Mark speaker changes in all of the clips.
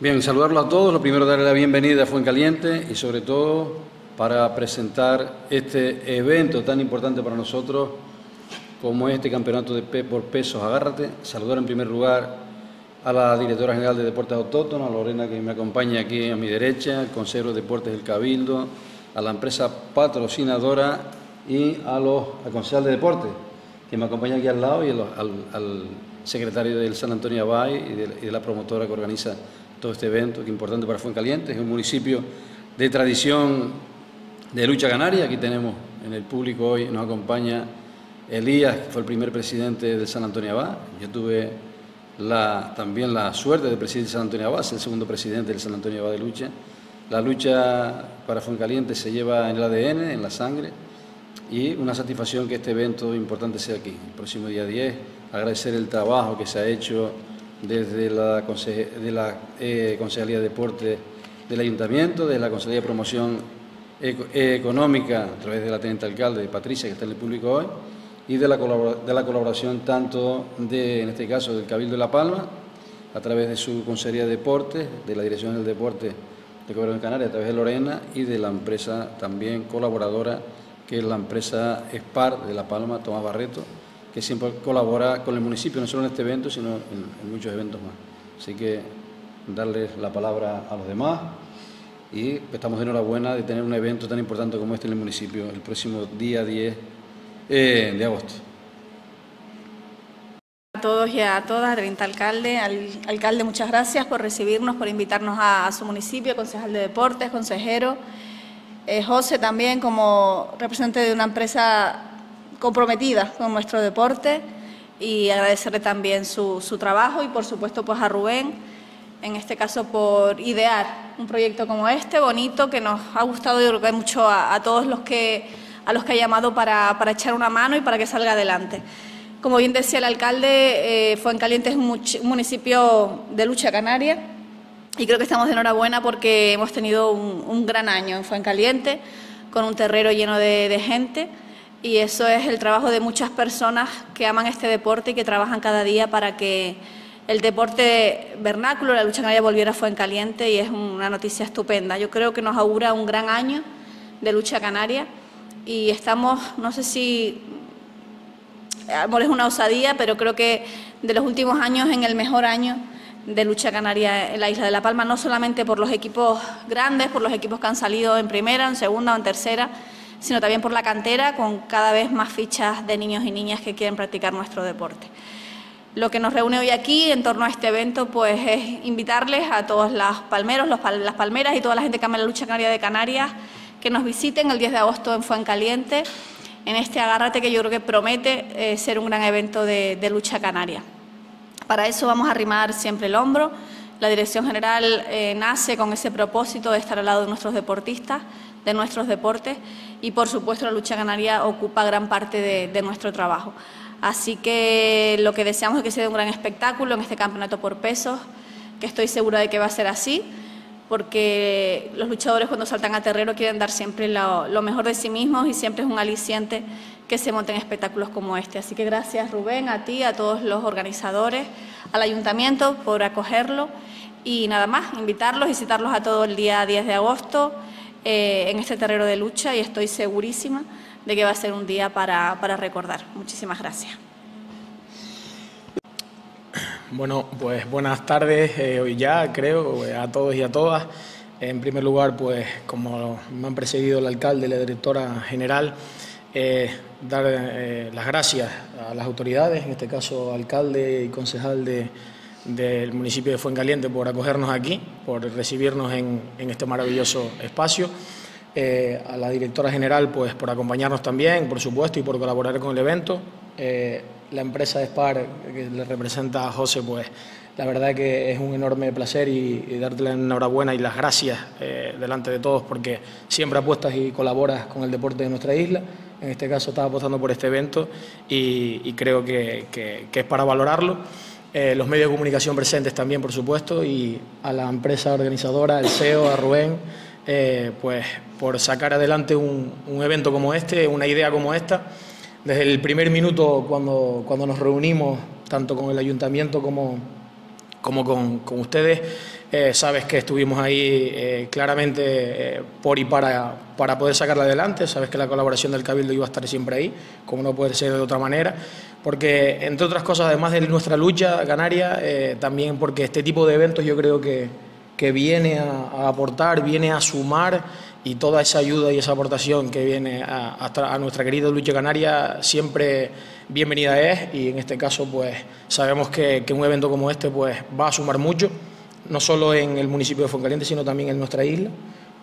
Speaker 1: Bien, saludarlos a todos. Lo primero, darle la bienvenida a Fuencaliente y sobre todo para presentar este evento tan importante para nosotros como este campeonato de por pesos. Agárrate. Saludar en primer lugar a la directora general de Deportes Autóctonos, a Lorena que me acompaña aquí a mi derecha, al consejero de Deportes del Cabildo, a la empresa patrocinadora y a los, al concejal de Deportes que me acompaña aquí al lado y al, secretario del San Antonio Abay y de, y de la promotora que organiza todo este evento, que es importante para Fuencaliente, es un municipio de tradición de lucha canaria. Aquí tenemos en el público hoy, nos acompaña Elías, que fue el primer presidente de San Antonio Abad. Yo tuve la, también la suerte de presidir San Antonio Abad, el segundo presidente del San Antonio Abad de lucha. La lucha para Fuencaliente se lleva en el ADN, en la sangre, y una satisfacción que este evento importante sea aquí. El próximo día 10, agradecer el trabajo que se ha hecho desde la, de la eh, Concejalía de Deporte del Ayuntamiento, de la Concejalía de Promoción Económica a través de la teniente alcalde Patricia, que está en el público hoy, y de la, colaboración tanto de, en este caso, del Cabildo de La Palma, a través de su Consejería de Deportes, de la Dirección del Deporte de Gobierno de Canarias, a través de Lorena, y de la empresa también colaboradora, que es la empresa SPAR de La Palma, Tomás Barreto, que siempre colabora con el municipio, no solo en este evento, sino en, muchos eventos más. Así que darles la palabra a los demás y estamos de enhorabuena de tener un evento tan importante como este en el municipio el próximo día 10 eh, de agosto.
Speaker 2: A todos y a todas, reventa alcalde. Al, alcalde, muchas gracias por recibirnos, por invitarnos a, su municipio, concejal de deportes, consejero. Eh, José también como representante de una empresa comprometida con nuestro deporte y agradecerle también su, su trabajo y por supuesto pues a Rubén, en este caso por idear un proyecto como este, bonito, que nos ha gustado y creo que mucho a todos los que a los que ha llamado para, para echar una mano y para que salga adelante. Como bien decía el alcalde, eh, Fuencaliente es un municipio de lucha canaria y creo que estamos de enhorabuena porque hemos tenido un, gran año en Fuencaliente con un terrero lleno de, gente y eso es el trabajo de muchas personas que aman este deporte y que trabajan cada día para que el deporte vernáculo, la lucha canaria volviera a Fuencaliente y es una noticia estupenda. Yo creo que nos augura un gran año de lucha canaria y estamos, no sé si es una osadía, pero creo que de los últimos años en el mejor año de lucha canaria en la isla de La Palma, no solamente por los equipos grandes, por los equipos que han salido en primera, en segunda o en tercera, sino también por la cantera, con cada vez más fichas de niños y niñas que quieren practicar nuestro deporte. Lo que nos reúne hoy aquí en torno a este evento pues es invitarles a todos los palmeros, las palmeras y toda la gente que ama la lucha canaria de Canarias que nos visiten el 10 de agosto en Fuencaliente, en este agárrate que yo creo que promete eh, ser un gran evento de, lucha canaria. Para eso vamos a arrimar siempre el hombro. La Dirección General eh, nace con ese propósito de estar al lado de nuestros deportistas, de nuestros deportes y por supuesto la lucha canaria ocupa gran parte de, nuestro trabajo. Así que lo que deseamos es que sea un gran espectáculo en este campeonato por pesos, que estoy segura de que va a ser así porque los luchadores cuando saltan a terreno quieren dar siempre lo, mejor de sí mismos y siempre es un aliciente que se monten espectáculos como este. Así que gracias Rubén, a ti, a todos los organizadores, al ayuntamiento por acogerlo y nada más, invitarlos y citarlos a todo el día 10 de agosto eh, en este terreno de lucha y estoy segurísima de que va a ser un día para, para recordar. Muchísimas gracias.
Speaker 3: Bueno, pues buenas tardes eh, hoy ya, creo, eh, a todos y a todas. En primer lugar, pues como me han precedido el alcalde y la directora general, eh, dar las gracias a las autoridades, en este caso alcalde y concejal del municipio de Fuencaliente por acogernos aquí, por recibirnos en, este maravilloso espacio. a la directora general pues por acompañarnos también, por supuesto, y por colaborar con el evento la empresa de Spar que le representa a José, pues la verdad que es un enorme placer y, darte la enhorabuena y las gracias eh, delante de todos porque siempre apuestas y colaboras con el deporte de nuestra isla. En este caso estás apostando por este evento y, creo que, es para valorarlo. Eh, los medios de comunicación presentes también, por supuesto, y a la empresa organizadora, al CEO, a Rubén, eh, pues por sacar adelante un evento como este, una idea como esta desde el primer minuto cuando, cuando nos reunimos, tanto con el ayuntamiento como, como con, con ustedes. Eh, sabes que estuvimos ahí eh, claramente eh, por y para, para poder sacarla adelante, sabes que la colaboración del Cabildo iba a estar siempre ahí, como no puede ser de otra manera, porque entre otras cosas, además de nuestra lucha canaria, también porque este tipo de eventos yo creo que, que viene a, aportar, viene a sumar y toda esa ayuda y esa aportación que viene a, a, nuestra querida lucha canaria siempre bienvenida es y en este caso pues sabemos que, un evento como este pues va a sumar mucho no solo en el municipio de Foncaliente, sino también en nuestra isla,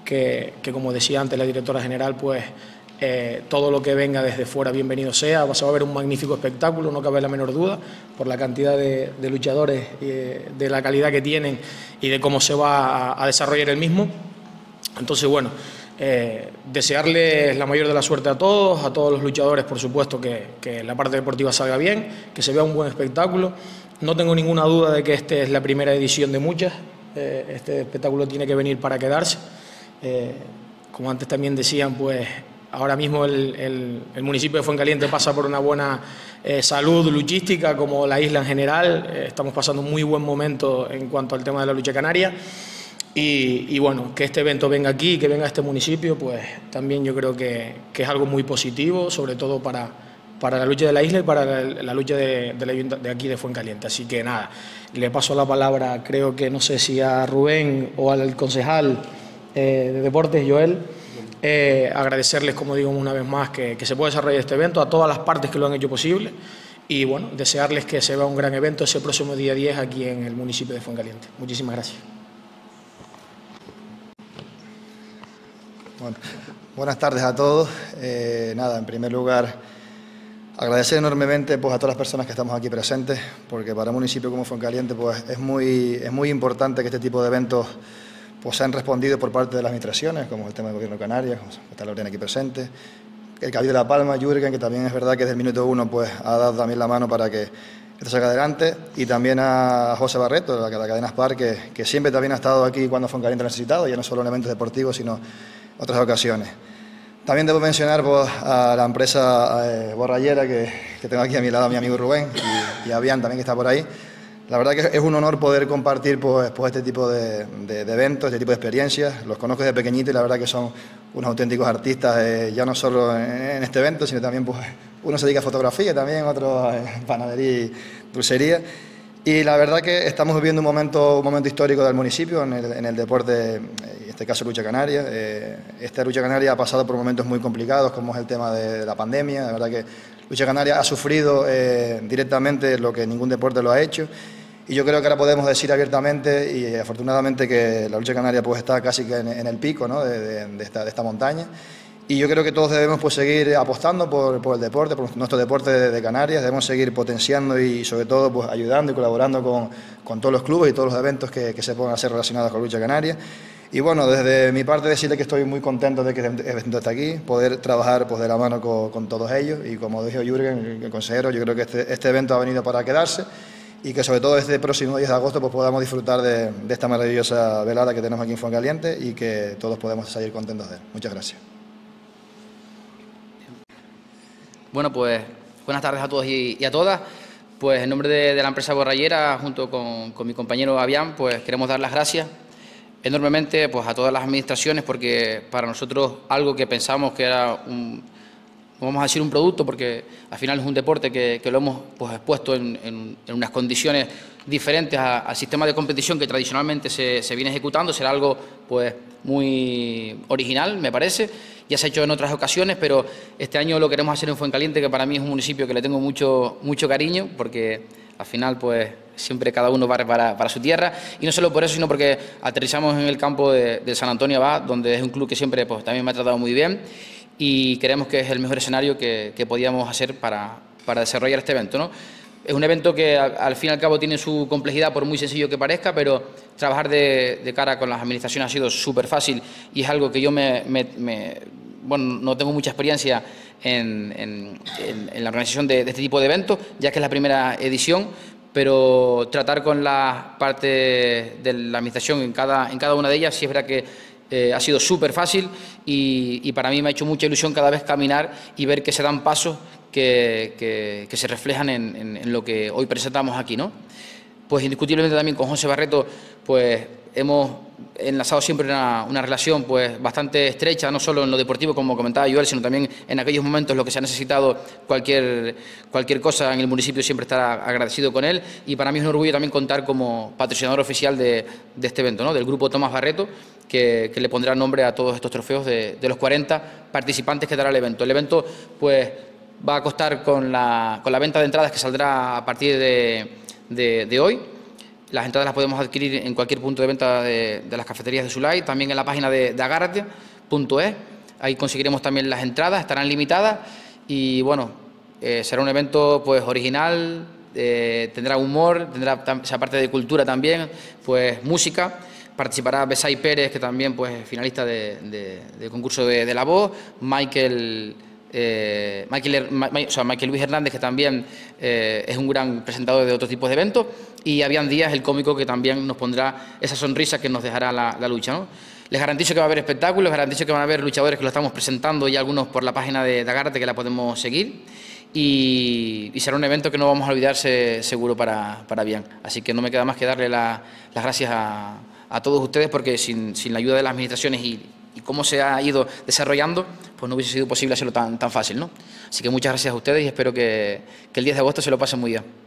Speaker 3: que, como decía antes la directora general, pues eh, todo lo que venga desde fuera, bienvenido sea. Se va a ver un magnífico espectáculo, no cabe la menor duda, por la cantidad de, luchadores, eh, de la calidad que tienen y de cómo se va a, desarrollar el mismo. Entonces, bueno, eh, desearles la mayor de la suerte a todos, a todos los luchadores, por supuesto, que, la parte deportiva salga bien, que se vea un buen espectáculo no tengo ninguna duda de que esta es la primera edición de muchas. Eh, este espectáculo tiene que venir para quedarse. Eh, como antes también decían, pues ahora mismo el, municipio de Fuencaliente pasa por una buena eh, salud luchística, como la isla en general. estamos pasando un muy buen momento en cuanto al tema de la lucha canaria. Y, bueno, que este evento venga aquí, que venga a este municipio, pues también yo creo que, que es algo muy positivo, sobre todo para, para la lucha de la isla y para la, lucha de, de, aquí de Fuencaliente. Así que nada, le paso la palabra, creo que no sé si a Rubén o al concejal eh, de Deportes, Joel. Eh, agradecerles, como digo una vez más, que, se pueda desarrollar este evento, a todas las partes que lo han hecho posible y bueno, desearles que se vea un gran evento ese próximo día 10 aquí en el municipio de Fuencaliente. Muchísimas gracias.
Speaker 4: Bueno, buenas tardes a todos. Eh, nada, en primer lugar Agradecer enormemente pues, a todas las personas que estamos aquí presentes, porque para un municipio como Fuencaliente pues, es, muy, es muy importante que este tipo de eventos pues, sean respondidos por parte de las administraciones, como el tema del Gobierno de Canarias, como está Lorena aquí presente, el Cabildo de La Palma, Jürgen, que también es verdad que desde el minuto uno pues, ha dado también la mano para que esto salga adelante, y también a José Barreto, de la, cadena Spar, que, que siempre también ha estado aquí cuando Fuencaliente lo ha necesitado, ya no solo en eventos deportivos, sino otras ocasiones. También debo mencionar pues, a la empresa eh, borrayera que, tengo aquí a mi lado, a mi amigo Rubén, y, a Bian también que está por ahí. La verdad que es un honor poder compartir pues, pues este tipo de, eventos, este tipo de experiencias. Los conozco desde pequeñito y la verdad que son unos auténticos artistas, eh, ya no solo en, este evento, sino también pues, uno se dedica a fotografía, también otro a panadería y dulcería. Y la verdad que estamos viviendo un momento, un momento histórico del municipio en el, deporte, en este caso lucha canaria. Eh, esta lucha canaria ha pasado por momentos muy complicados, como es el tema de, la pandemia. La verdad que lucha canaria ha sufrido eh, directamente lo que ningún deporte lo ha hecho. Y yo creo que ahora podemos decir abiertamente y afortunadamente que la lucha canaria pues está casi que en, el pico ¿no? de, esta, de esta montaña y yo creo que todos debemos pues, seguir apostando por, por el deporte, por nuestro deporte de, Canarias, debemos seguir potenciando y sobre todo pues, ayudando y colaborando con, con todos los clubes y todos los eventos que, que se puedan hacer relacionados con lucha canaria. Y bueno, desde mi parte decirle que estoy muy contento de que este evento esté aquí, poder trabajar pues, de la mano con, con todos ellos y como dijo Jürgen, el consejero, yo creo que este, este, evento ha venido para quedarse y que sobre todo este próximo 10 de agosto pues, podamos disfrutar de, de esta maravillosa velada que tenemos aquí en Fuencaliente y que todos podemos salir contentos de él. Muchas gracias.
Speaker 5: Bueno, pues buenas tardes a todos y, a todas. Pues en nombre de, la empresa Borrayera, junto con, mi compañero Avián, pues queremos dar las gracias enormemente pues, a todas las administraciones porque para nosotros algo que pensamos que era un, vamos a decir un producto porque al final es un deporte que, lo hemos pues, expuesto en, unas condiciones diferentes al sistema de competición que tradicionalmente se, se viene ejecutando, será algo pues muy original, me parece ya se ha hecho en otras ocasiones, pero este año lo queremos hacer en Fuencaliente, que para mí es un municipio que le tengo mucho, mucho cariño, porque al final, pues siempre cada uno va para, para su tierra, y no solo por eso, sino porque aterrizamos en el campo de, San Antonio Abad, donde es un club que siempre pues, también me ha tratado muy bien, y creemos que es el mejor escenario que, que podíamos hacer para, para desarrollar este evento. ¿no? Es un evento que al, fin y al cabo tiene su complejidad, por muy sencillo que parezca, pero trabajar de, cara con las administraciones ha sido súper fácil y es algo que yo me, bueno, no tengo mucha experiencia en, la organización de, este tipo de eventos, ya que es la primera edición, pero tratar con la parte de la administración en cada, en cada una de ellas, sí es verdad que eh, ha sido súper fácil y, para mí me ha hecho mucha ilusión cada vez caminar y ver que se dan pasos que, se reflejan en, lo que hoy presentamos aquí. ¿no? pues indiscutiblemente también con José Barreto, pues hemos enlazado siempre una, relación pues bastante estrecha, no solo en lo deportivo, como comentaba Joel, sino también en aquellos momentos en que se ha necesitado cualquier, cualquier cosa en el municipio, siempre estar agradecido con él. Y para mí es un orgullo también contar como patrocinador oficial de, de este evento, ¿no? del grupo Tomás Barreto, que, le pondrá nombre a todos estos trofeos de, los 40 participantes que dará el evento. El evento pues va a costar con la, con la venta de entradas que saldrá a partir de hoy las entradas las podemos adquirir en cualquier punto de venta de, las cafeterías de Sulay, también en la página de, de. Ahí conseguiremos también las entradas, estarán limitadas y bueno, eh, será un evento pues original, eh, tendrá humor, tendrá esa parte de cultura también, pues música. Participará Besay Pérez, que también pues finalista del de, de concurso de, la voz, Michael eh, Michael, o sea, Michael, Luis Hernández, que también eh, es un gran presentador de otros tipos de eventos, y Avian Díaz, el cómico, que también nos pondrá esa sonrisa que nos dejará la, lucha. ¿no? Les garantizo que va a haber espectáculos, garantizo que van a haber luchadores que lo estamos presentando y algunos por la página de Dagarte que la podemos seguir. Y, será un evento que no vamos a olvidarse seguro para, para. Así que no me queda más que darle la, las gracias a, todos ustedes porque sin la ayuda de las administraciones y, y cómo se ha ido desarrollando, pues no hubiese sido posible hacerlo tan, tan fácil. ¿no? Así que muchas gracias a ustedes y espero que, que el 10 de agosto se lo pasen muy bien.